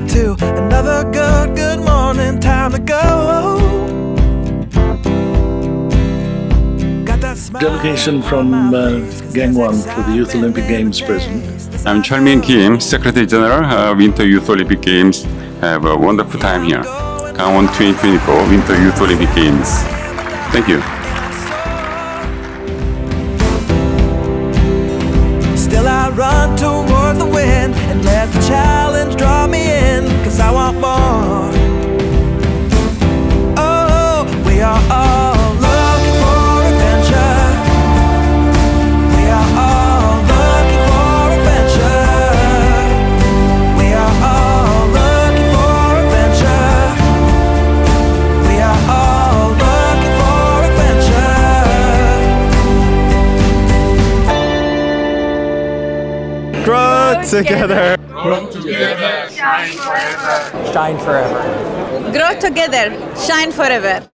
up to another good, good morning. Time to go. Got Delegation from uh, Gangwon for the Youth Olympic Games present. I'm Chalmin Kim, Secretary General, of Winter Youth Olympic Games. Have a wonderful time here. Gangwon 2024 Winter Youth Olympic Games. Thank you. Still I run towards looking for adventure. We are all looking for adventure. We are all looking for adventure. We are all looking for adventure. Grow together. Shine forever. Grow together, shine forever.